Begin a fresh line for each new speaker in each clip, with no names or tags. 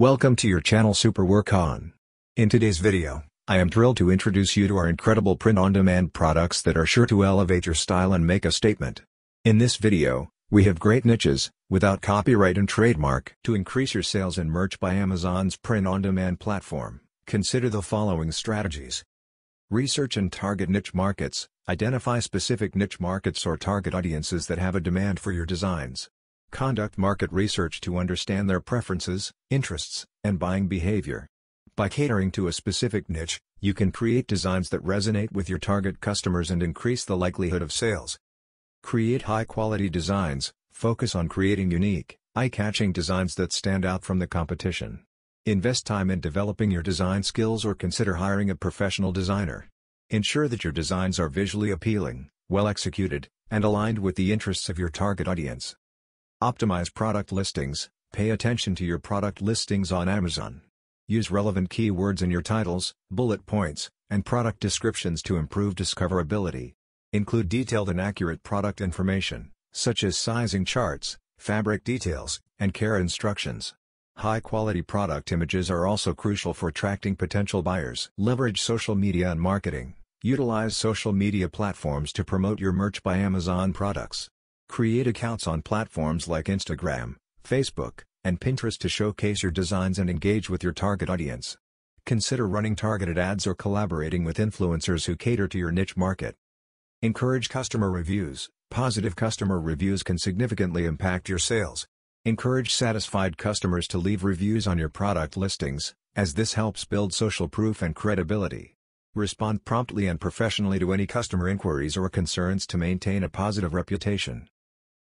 Welcome to your channel Super Work On. In today's video, I am thrilled to introduce you to our incredible print-on-demand products that are sure to elevate your style and make a statement. In this video, we have great niches, without copyright and trademark. To increase your sales and merch by Amazon's print-on-demand platform, consider the following strategies. Research and target niche markets, identify specific niche markets or target audiences that have a demand for your designs. Conduct market research to understand their preferences, interests, and buying behavior. By catering to a specific niche, you can create designs that resonate with your target customers and increase the likelihood of sales. Create high-quality designs, focus on creating unique, eye-catching designs that stand out from the competition. Invest time in developing your design skills or consider hiring a professional designer. Ensure that your designs are visually appealing, well executed, and aligned with the interests of your target audience. Optimize product listings, pay attention to your product listings on Amazon. Use relevant keywords in your titles, bullet points, and product descriptions to improve discoverability. Include detailed and accurate product information, such as sizing charts, fabric details, and care instructions. High-quality product images are also crucial for attracting potential buyers. Leverage social media and marketing. Utilize social media platforms to promote your merch by Amazon products. Create accounts on platforms like Instagram, Facebook, and Pinterest to showcase your designs and engage with your target audience. Consider running targeted ads or collaborating with influencers who cater to your niche market. Encourage customer reviews. Positive customer reviews can significantly impact your sales. Encourage satisfied customers to leave reviews on your product listings, as this helps build social proof and credibility. Respond promptly and professionally to any customer inquiries or concerns to maintain a positive reputation.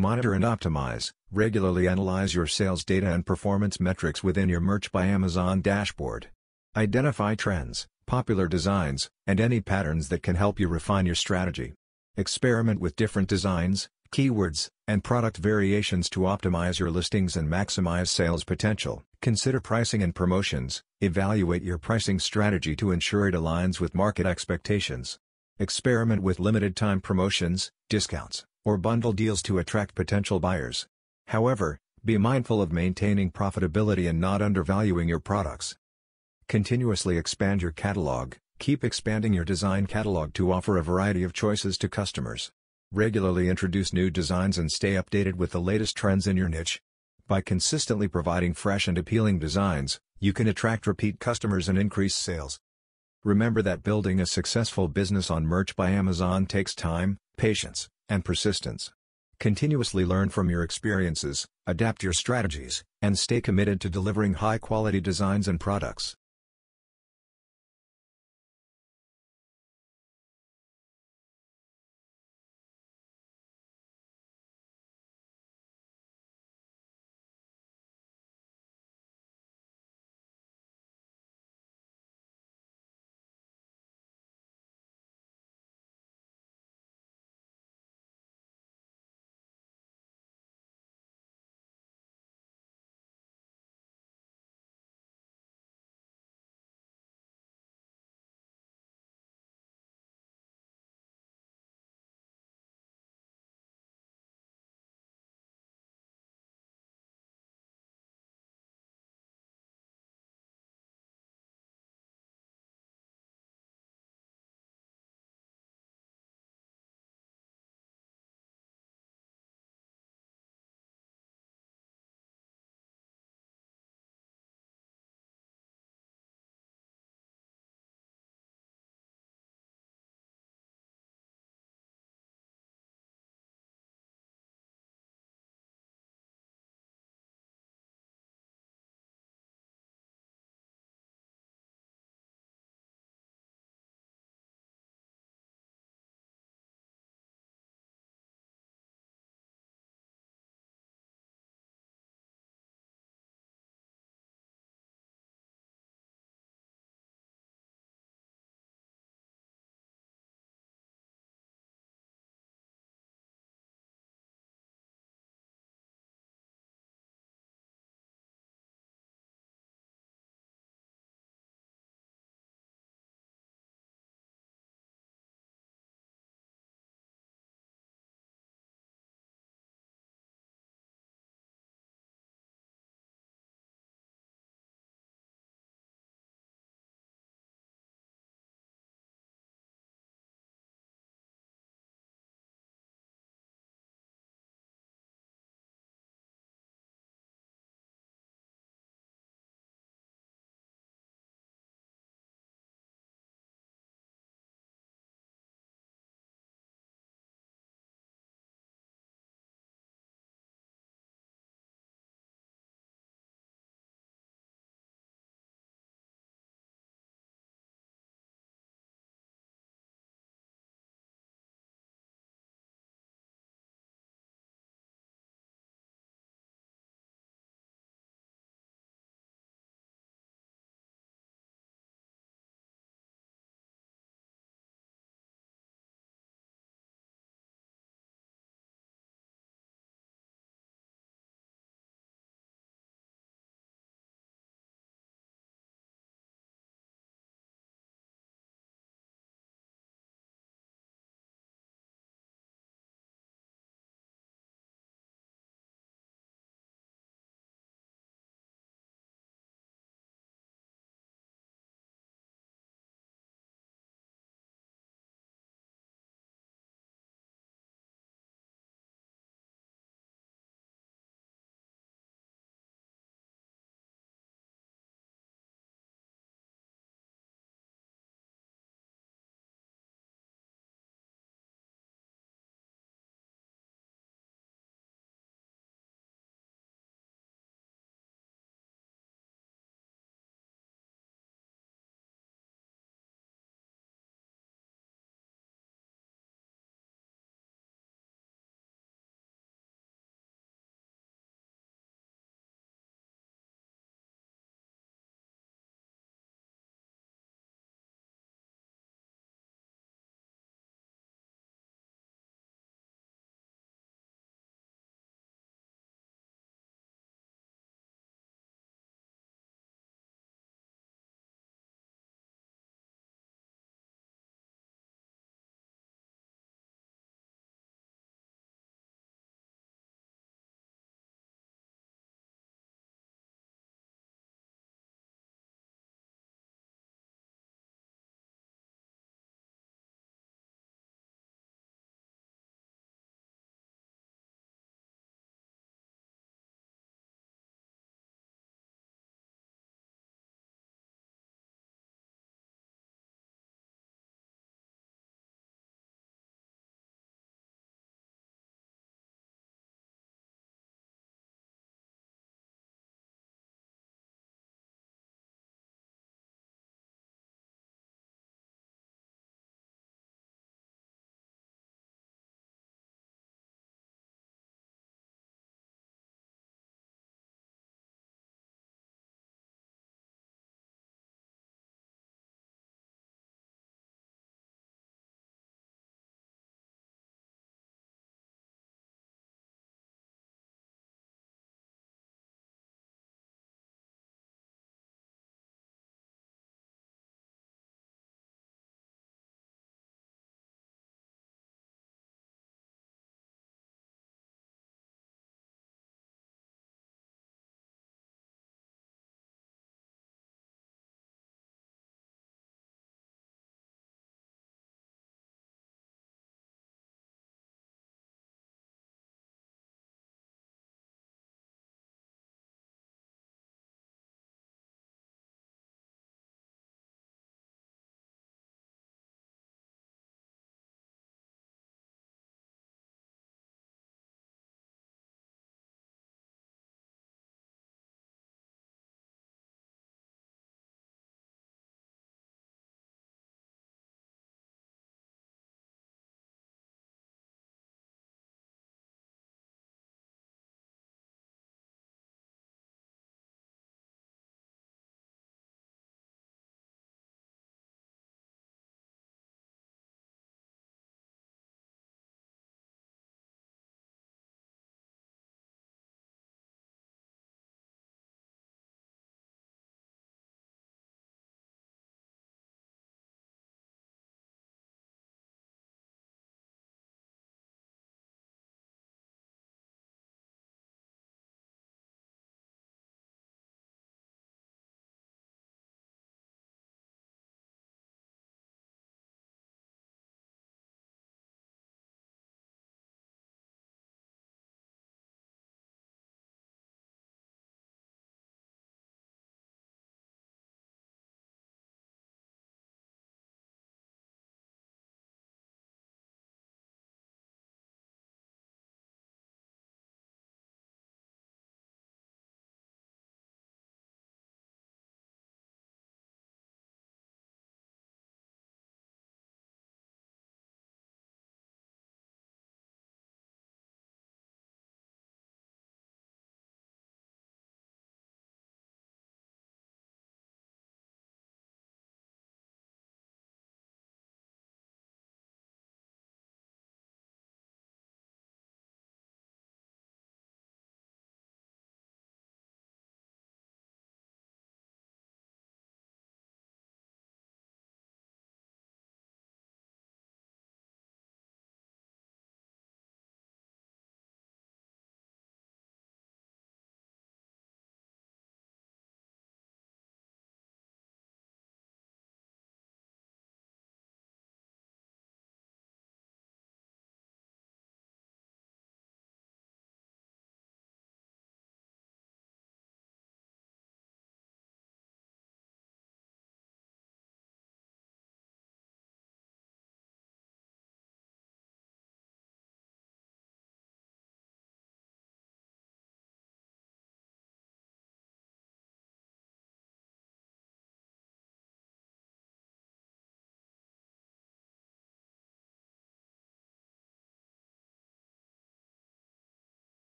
Monitor and optimize. Regularly analyze your sales data and performance metrics within your Merch by Amazon dashboard. Identify trends, popular designs, and any patterns that can help you refine your strategy. Experiment with different designs, keywords, and product variations to optimize your listings and maximize sales potential. Consider pricing and promotions. Evaluate your pricing strategy to ensure it aligns with market expectations. Experiment with limited time promotions, discounts, or bundle deals to attract potential buyers. However, be mindful of maintaining profitability and not undervaluing your products. Continuously expand your catalog, keep expanding your design catalog to offer a variety of choices to customers. Regularly introduce new designs and stay updated with the latest trends in your niche. By consistently providing fresh and appealing designs, you can attract repeat customers and increase sales. Remember that building a successful business on Merch by Amazon takes time, patience, and persistence. Continuously learn from your experiences, adapt your strategies, and stay committed to delivering high-quality designs and products.